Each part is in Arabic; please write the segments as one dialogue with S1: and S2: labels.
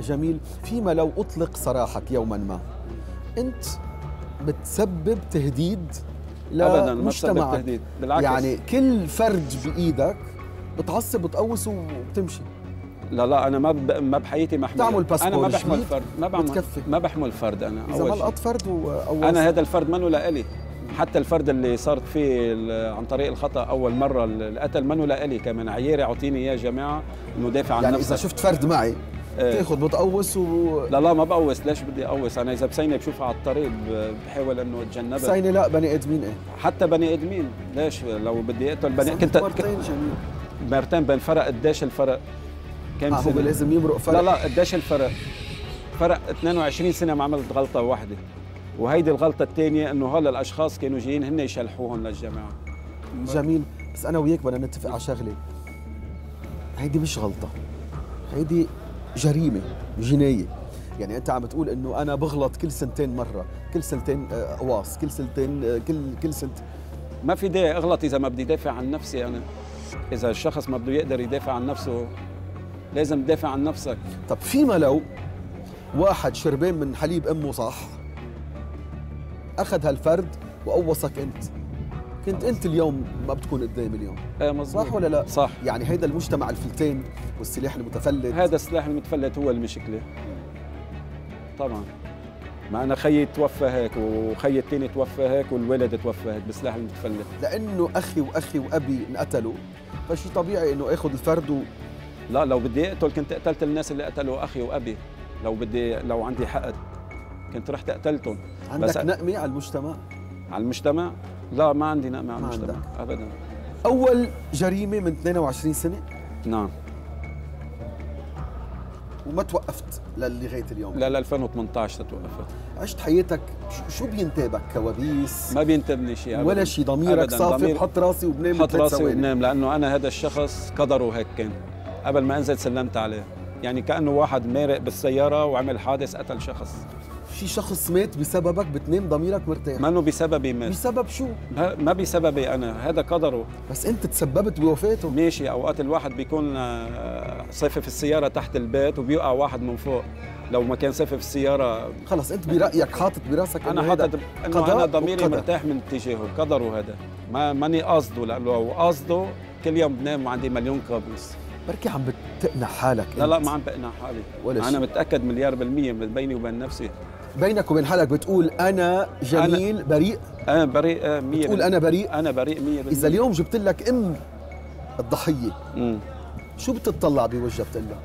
S1: جميل فيما لو أطلق سراحك يوما ما أنت بتسبب تهديد
S2: بسبب تهديد بالعكس.
S1: يعني كل فرد بإيدك بتعصب بتقوس وبتمشي.
S2: لا لا أنا ما ب... ما بحياتي محمل
S1: تعمل باسبور
S2: أنا ما بحمل فرد ما بعمل
S1: بتكفي.
S2: ما بحمل فرد أنا
S1: إذا ما لقط فرد وقوس
S2: أنا هذا الفرد منه لإلي. حتى الفرد اللي صارت فيه عن طريق الخطأ أول مرة ال- القتل منه لإلي. كمان عياري أعطيني إياه جماعة إنه دافع عن
S1: يعني
S2: نفسك
S1: اذا شفت فرد معي. تاخذ بتقوس و
S2: لا لا ما بقوس. ليش بدي أقوس؟ أنا إذا بسينه بشوفها على الطريق بحاول إنه أتجنبها.
S1: سيني لا بني آدمين إيه.
S2: حتى بني آدمين. ليش؟ لو بدي أقتل بني كنت
S1: مرتين جميل.
S2: مرتين بين فرق. قديش الفرق؟ كم
S1: آه هو
S2: سنة؟
S1: لازم يمرق فرق.
S2: لا لا قديش الفرق؟ فرق 22 سنة ما عملت غلطة واحدة. وهيدي الغلطة الثانية إنه هلا الأشخاص كانوا جايين هن يشلحوهم للجماعة.
S1: جميل. بس أنا وياك بدنا نتفق على شغلة. هيدي مش غلطة. هيدي جريمة جناية. يعني أنت عم تقول إنه أنا بغلط كل سنتين مرة كل سنتين آه، قواص كل سنتين آه، كل كل سنت.
S2: ما في داعي أغلط إذا ما بدي دافع عن نفسي أنا. إذا الشخص ما بده يقدر يدافع عن نفسه لازم تدافع عن نفسك.
S1: طب فيما لو واحد شربان من حليب أمه صح؟ أخذ هالفرد وقوصك أنت. كنت أنت اليوم ما بتكون قدامي اليوم؟
S2: إيه مزبوط
S1: صح ولا لا؟
S2: صح.
S1: يعني هيدا المجتمع الفلتين والسلاح المتفلت.
S2: هذا السلاح المتفلت هو المشكلة. طبعا. ما أنا خيي توفى هيك وخيي الثاني توفى هيك والولد توفى هيك بالسلاح المتفلت.
S1: لأنه أخي وأخي وأبي انقتلوا فشي طبيعي إنه آخذ الفرد و...
S2: لا لو بدي أقتل كنت قتلت الناس اللي قتلوا أخي وأبي. لو بدي لو عندي حقد كنت رحت قتلتهم.
S1: عندك
S2: بس-
S1: نقمة على المجتمع؟
S2: على المجتمع؟ لا ما عندي نقمة على المجتمع
S1: عندك.
S2: ابدا.
S1: أول جريمة من 22 سنة؟
S2: نعم.
S1: وما توقفت للغاية اليوم؟
S2: لا ل 2018 توقفت.
S1: عشت حياتك شو- بينتابك كوابيس؟
S2: ما بينتبني شيء أبداً.
S1: ولا شيء ضميرك
S2: أبداً.
S1: صافي
S2: ضمير-
S1: بحط راسي وبنام
S2: حط
S1: ثلاث
S2: راسي. وبنام لأنه أنا هذا الشخص قدره هيك كان قبل ما أنزل سلمت عليه. يعني كأنه واحد مارق بالسيارة وعمل حادث قتل شخص.
S1: في شخص مات بسببك بتنام ضميرك مرتاح.
S2: ما انه بسببي مات؟
S1: بسبب شو؟
S2: ما بسببي أنا هذا قدره.
S1: بس أنت تسببت بوفاته.
S2: ماشي أوقات الواحد بيكون آه، صافف السيارة تحت البيت وبيوقع واحد من فوق. لو ما كان صافف السيارة.
S1: خلص أنت برأيك حاطط برأسك أنا
S2: حاطط
S1: إنه
S2: أنا ضميري
S1: وقدر.
S2: مرتاح من اتجاهه قدره هذا. ما ماني قاصده لأنه لو قاصده كل يوم بنام وعندي مليون كابوس
S1: بركي عم بتقنع حالك
S2: لا لا
S1: أنت.
S2: ما عم بقنع حالي.
S1: ولا أنا.
S2: متأكد مليار بالمية من بيني وبين نفسي.
S1: بينك وبين حالك بتقول أنا جميل أنا بريء؟
S2: أنا بريء آه، مية
S1: بتقول. أنا بريء؟
S2: أنا بريء 100%
S1: إذا اليوم جبت لك أم الضحية
S2: امم
S1: شو بتطلع بوجهها بتقول لها؟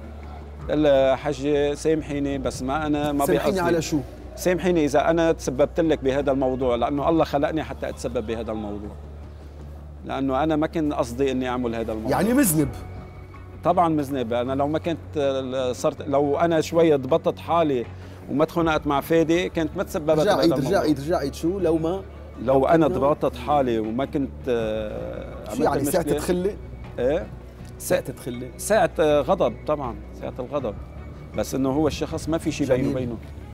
S2: قال حجي سامحيني بس ما أنا ما
S1: سامحيني
S2: بقصدي.
S1: على شو؟
S2: سامحيني إذا أنا تسببت لك بهذا الموضوع لأنه الله خلقني حتى أتسبب بهذا الموضوع. لأنه أنا ما كان قصدي إني أعمل هذا الموضوع.
S1: يعني مذنب.
S2: طبعا مذنب. أنا لو ما كنت صرت لو أنا شوي ضبطت حالي وما تخانقت مع فادي كنت ما تسببت
S1: رجع عيد رجع عيد رجع عيد شو؟ لو ما
S2: لو
S1: أنا
S2: ضبطت حالي وما كنت آه،
S1: شو يعني ساعة تخلي؟
S2: إيه؟
S1: ساعة تخلي.
S2: ساعة آه، غضب طبعا ساعة الغضب. بس إنه هو الشخص ما في شيء بينه. وبينه.